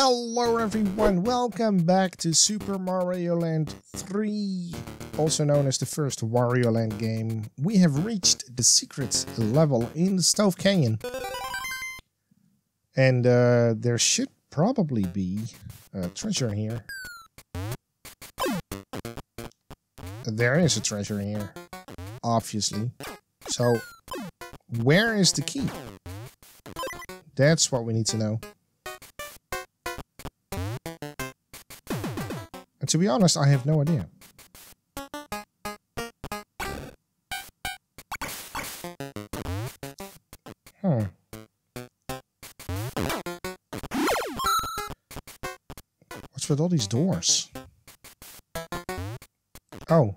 Hello everyone, welcome back to Super Mario Land 3, also known as the first Wario Land game. We have reached the secret level in Stove Canyon. And uh, there should probably be a treasure here. There is a treasure here, obviously. So, where is the key? That's what we need to know. To be honest, I have no idea. Hmm. What's with all these doors? Oh.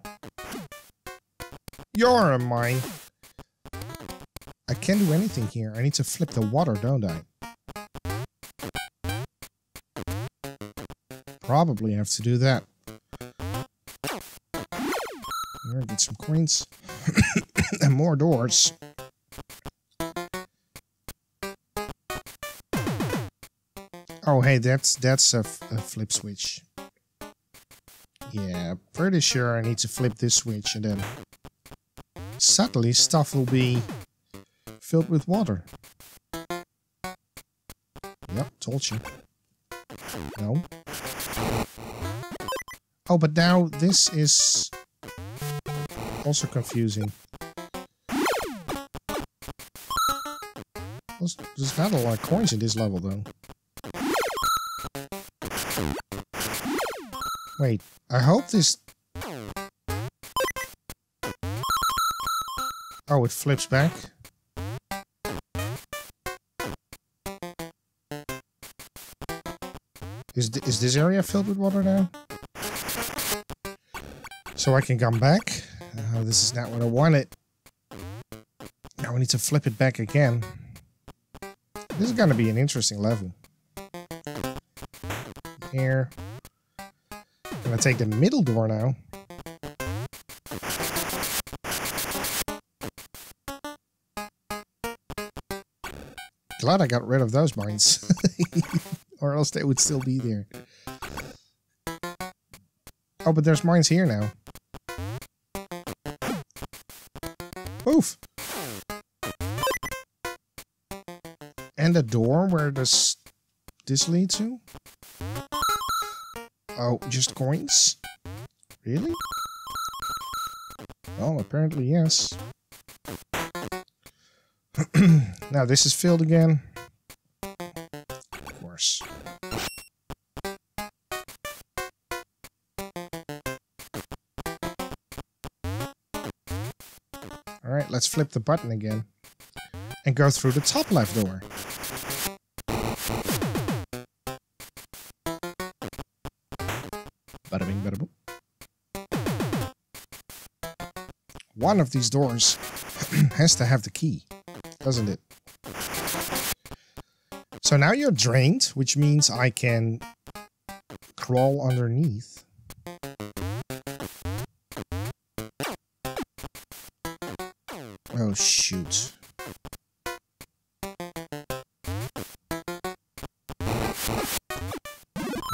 You're a mine. I can't do anything here. I need to flip the water, don't I? Probably have to do that. Get some coins. and more doors. Oh, hey, that's that's a, a flip switch. Yeah, pretty sure I need to flip this switch and then suddenly stuff will be filled with water. Yep, told you. No. Oh, but now this is also confusing. There's not a lot of coins in this level, though. Wait, I hope this... Oh, it flips back? Is, th is this area filled with water now? So I can come back. Uh, this is not what I wanted. Now we need to flip it back again. This is going to be an interesting level. Here. I'm to take the middle door now. Glad I got rid of those mines. or else they would still be there. Oh, but there's mines here now. Oof. And the door where does this lead to? Oh, just coins? Really? Well, apparently yes. now this is filled again. Alright, let's flip the button again. And go through the top left door. Bada bing, bada boom. One of these doors has to have the key, doesn't it? So now you're drained, which means I can crawl underneath. Oh, shoot.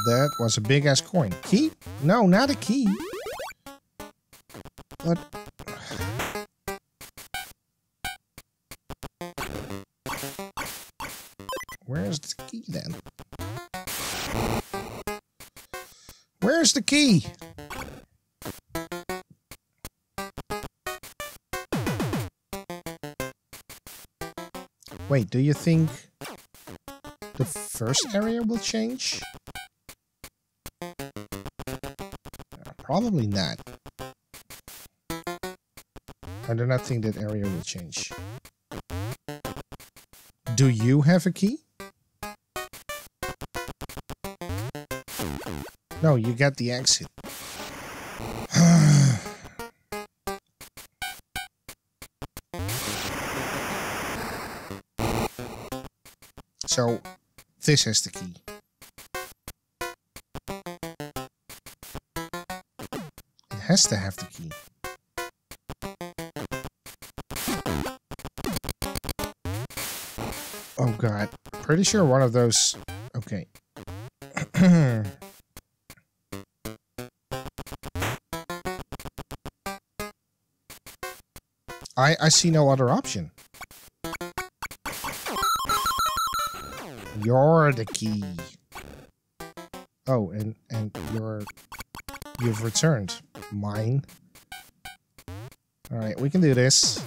That was a big-ass coin. Key? No, not a key. What? Where's the key then? Where's the key? Wait, do you think the first area will change? Uh, probably not. I do not think that area will change. Do you have a key? No, you got the exit. So this is the key. It has to have the key. Oh god. Pretty sure one of those... Okay. I I see no other option. You're the key. Oh, and and you're you've returned mine. All right, we can do this.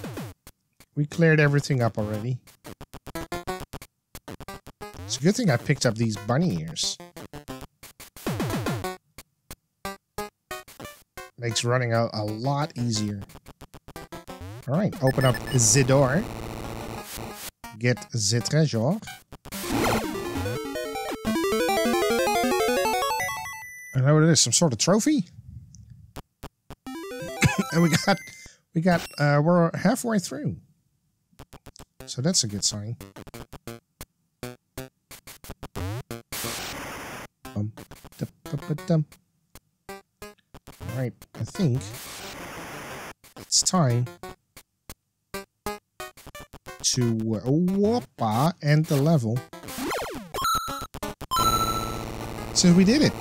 We cleared everything up already. It's a good thing I picked up these bunny ears. Makes running out a lot easier. Alright, open up the door. Get the treasure. I know what it is, some sort of trophy? and we got, we got, uh, we're halfway through. So that's a good sign. Alright, I think it's time to uh, whoopa end the level. So we did it.